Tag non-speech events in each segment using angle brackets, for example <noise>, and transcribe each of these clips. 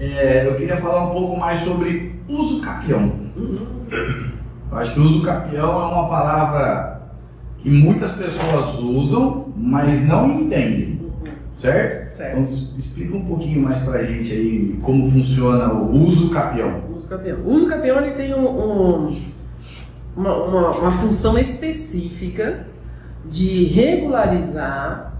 é, eu queria falar um pouco mais sobre uso capião. Eu acho que uso capião é uma palavra que muitas pessoas usam, mas não entendem. Certo? Certo. Então explica um pouquinho mais pra gente aí como funciona o uso capião. Uso campeão. O uso campeão ele tem um, um- uma, uma, uma função específica de regularizar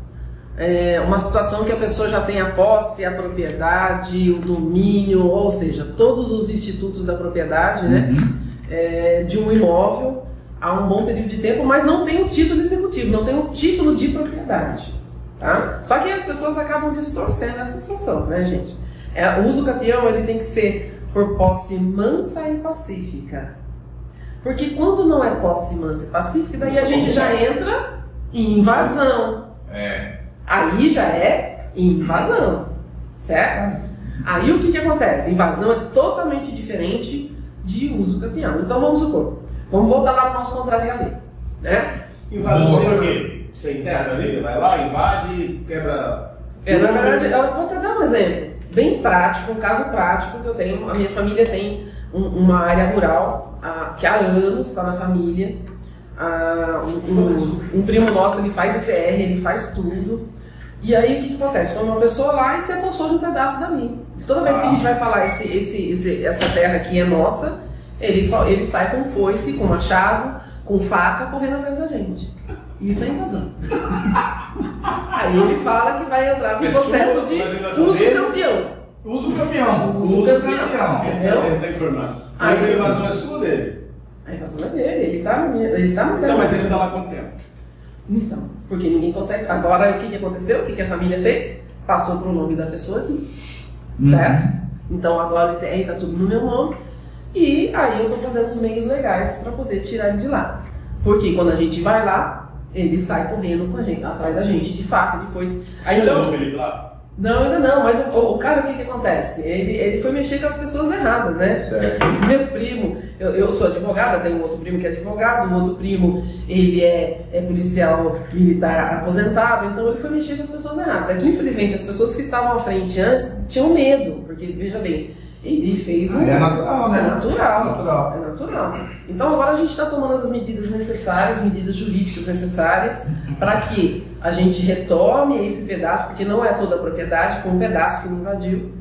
é, uma situação que a pessoa já tem a posse, a propriedade, o domínio, ou seja, todos os institutos da propriedade, né? Uhum. é, de um imóvel há um bom período de tempo, mas não tem o título executivo, não tem o título de propriedade. Tá? Só que as pessoas acabam distorcendo essa situação, né, gente? É, o uso campeão ele tem que ser por posse mansa e pacífica. Porque quando não é posse mansa e pacífica, daí a gente já entra em invasão. É. Aí já é invasão, certo? Aí o que, que acontece? Invasão é totalmente diferente de uso campeão. Então vamos supor, vamos voltar lá para o nosso contrato de gaveta, né? Invasão seria o quê? Você entra ali, vai lá, invade, quebra. É, na verdade, eu vou até dar um exemplo bem prático, um caso prático que eu tenho. A minha família tem um- uma área rural ah, que há anos está na família. Ah, um, um- um primo nosso ele faz ETR, ele faz tudo. E aí o que, que acontece? Foi uma pessoa lá e se apossou de um pedaço da minha. Toda vez que a gente vai falar esse, esse, esse- essa terra aqui é nossa, ele, ele sai com foice, com machado, com faca, correndo atrás da gente. Isso é invasão. <laughs> Aí ele fala que vai entrar no É processo de uso dele? campeão. Uso campeão. Uso campeão. Esse Entendeu? ele tá informando. Aí- a invasão é sua dele. A invasão é dele, ele tá, na minha- ele tá na Então, mas ele tá lá quanto tempo? Então, porque ninguém consegue. Agora, o que, que aconteceu? O que, que a família fez? Passou pro nome da pessoa aqui, Uhum. certo? Então agora ele tem- tá tudo no meu nome. E aí eu tô fazendo os meios legais para poder tirar ele de lá. Porque quando a gente vai lá, ele sai correndo com a gente, atrás da gente, de faca, de foice. Aí, Você levou então, o Felipe lá? Não, ainda não, mas o, o cara, o que, que acontece? Ele, ele foi mexer com as pessoas erradas, né? Certo. Meu primo, eu, eu sou advogada, tenho um outro primo que é advogado, o outro primo, ele é, é policial militar aposentado, então ele foi mexer com as pessoas erradas. Aqui, infelizmente, as pessoas que estavam à frente antes tinham medo, porque, veja bem, ele fez um... Aí é natural, né? É natural. Natural. É natural. Então agora a gente está tomando as medidas necessárias, medidas jurídicas necessárias, para que a gente retome esse pedaço, porque não é toda a propriedade, foi um pedaço que ele invadiu.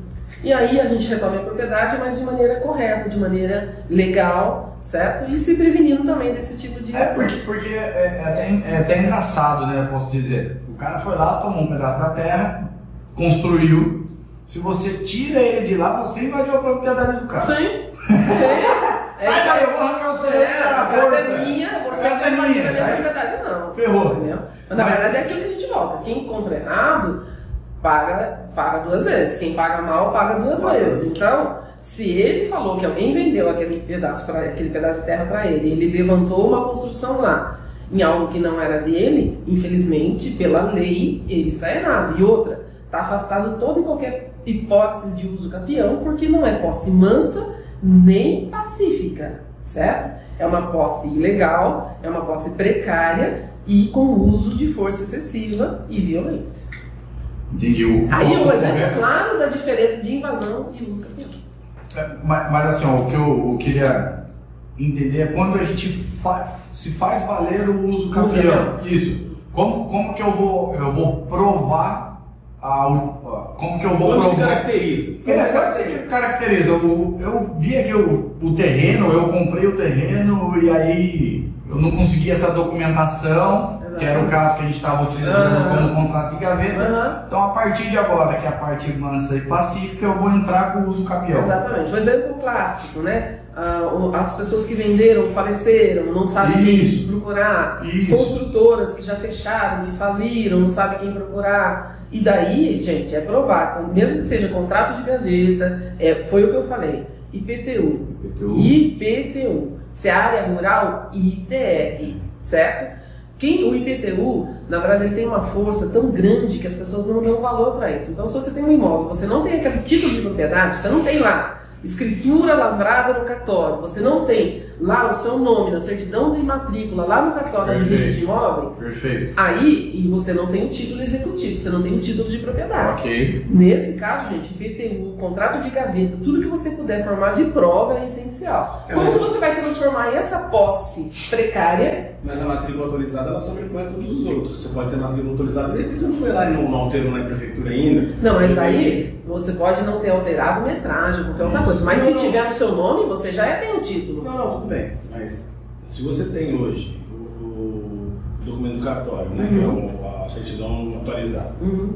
E aí a gente retome a propriedade, mas de maneira correta, de maneira legal, certo? E se prevenindo também desse tipo de É porque, porque é, é até, é até engraçado, né? Eu posso dizer. O cara foi lá, tomou um pedaço da terra, construiu. Se você tira ele de lá, você invadiu a propriedade do cara. Sim, sim. Sai daí, eu vou arrancar o celular. É, a casa é minha, você casa é não vai invadir a minha, aí- propriedade, não. Ferrou. Entendeu? Mas na Mas- verdade é aquilo que a gente volta. Quem compra errado, paga, paga duas vezes. Quem paga mal, paga duas Paga. vezes. Então, se ele falou que alguém vendeu aquele pedaço, pra, aquele pedaço de terra para ele, ele levantou uma construção lá em algo que não era dele, infelizmente, pela lei, ele está errado. E outra, está afastado toda e qualquer hipótese de uso capião, porque não é posse mansa nem pacífica, certo? É uma posse ilegal, é uma posse precária e com uso de força excessiva e violência. Entendi. O, Aí o- um exemplo claro da diferença de invasão e uso capião. É, Mas, mas, assim, ó, o que eu, eu queria entender é quando a gente fa- se faz valer o uso Uso campeão. Isso. Como, como que eu vou, eu vou provar como que eu vou Quando se caracteriza? É, pode ser que caracteriza. Eu, eu vi aqui o, o terreno, eu comprei o terreno e aí eu não consegui essa documentação, que era o caso que a gente estava utilizando como contrato de gaveta. Então, a partir de agora, que é a parte mansa e pacífica, eu vou entrar com o uso capião. exatamente. Um exemplo clássico, né? Ah, as pessoas que venderam faleceram, não sabem Isso. quem procurar. Isso. Construtoras que já fecharam, que faliram, não sabem quem procurar. E daí, gente, é provar, mesmo que seja contrato de gaveta, é, foi o que eu falei, IPTU, IPTU. Se a área rural, ITR, certo? Quem, o IPTU, na verdade, ele tem uma força tão grande que as pessoas não dão valor para isso. Então, se você tem um imóvel, você não tem aquele título de propriedade, você não tem lá escritura lavrada no cartório, você não tem lá o seu nome na certidão de matrícula, lá no cartório de Perfeito. de imóveis, Perfeito. aí e você não tem o título executivo, você não tem o título de propriedade. Ok. Nesse caso, gente, IPTU, contrato de gaveta, tudo que você puder formar de prova é essencial. É, Como mas- você vai transformar essa posse precária Mas a matrícula atualizada ela sobrepõe a todos os outros. Você pode ter matrícula atualizada, de repente você não foi lá e não, alterou na prefeitura ainda. Não, mas aí você pode não ter alterado metragem, qualquer outra coisa. Mas se tiver no seu nome, você já tem o título. Não, não, tudo bem. Mas se você tem hoje o, o documento do cartório, né? Que é o- a certidão atualizada. Uhum.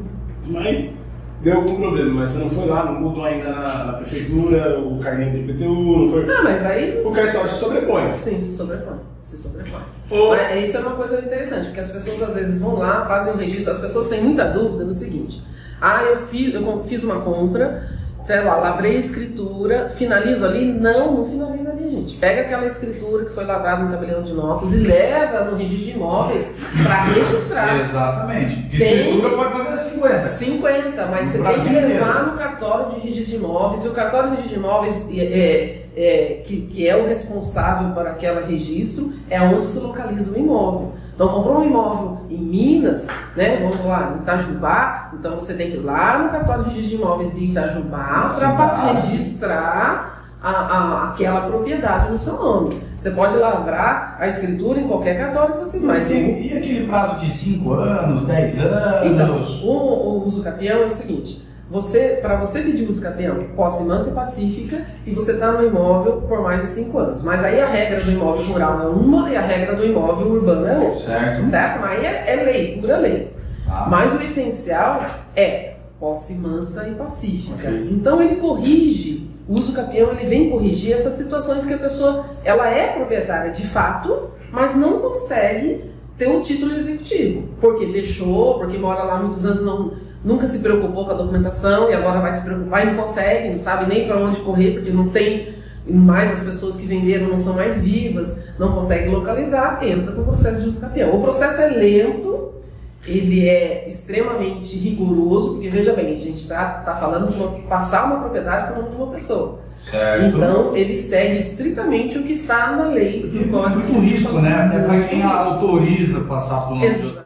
Mas deu algum problema, mas você não foi lá, não mudou ainda na, na prefeitura, o carnê de IPTU, não foi. Ah, mas aí O cartório se sobrepõe. sim, se sobrepõe. Se sobrepõe. Ou Mas isso é uma coisa interessante, porque as pessoas às vezes vão lá, fazem o registro, as pessoas têm muita dúvida no seguinte: ah, eu fiz, eu fiz uma compra, sei lá, lavrei a escritura, finalizo ali? Não, não finaliza ali, gente. Pega aquela escritura que foi lavrada no tabelião de notas e leva no registro de imóveis para registrar. Exatamente. Tem- Escritura pode fazer 50. 50, mas No você tem Brasil que levar inteiro. no cartório de registro de imóveis, e o cartório de registro de imóveis, é, é, é, que, que é o responsável por aquele registro, é onde se localiza o imóvel. Então, comprou um imóvel em Minas, né, vamos lá, em Itajubá, então você tem que ir lá no cartório de registro de imóveis de Itajubá para registrar a, a- aquela propriedade no seu nome. Você pode lavrar a escritura em qualquer cartório que você Mas mas e, e aquele prazo de 5 anos, 10 anos? então, o, o uso capião é o seguinte: você, para você pedir uso capião, posse mansa e pacífica, e você está no imóvel por mais de cinco anos. Mas aí a regra do imóvel rural é uma e a regra do imóvel urbano é outra. Certo. Certo? Mas aí é, é lei, pura lei. Tá. Mas o essencial é posse mansa e pacífica. Ok. Então ele corrige, o uso capião ele vem corrigir essas situações que a pessoa ela é proprietária de fato, mas não consegue ter o título executivo, porque deixou, porque mora lá muitos anos não nunca se preocupou com a documentação e agora vai se preocupar e não consegue, não sabe nem para onde correr porque não tem mais as pessoas que venderam não são mais vivas, não consegue localizar, entra com o processo de uso capião. O processo é lento, ele é extremamente rigoroso, porque veja bem, a gente está tá falando de uma- passar uma propriedade para o nome de uma pessoa. Certo. Então, ele segue estritamente o que está na lei do Código Muito risco, né? É para quem autoriza passar por um Exa-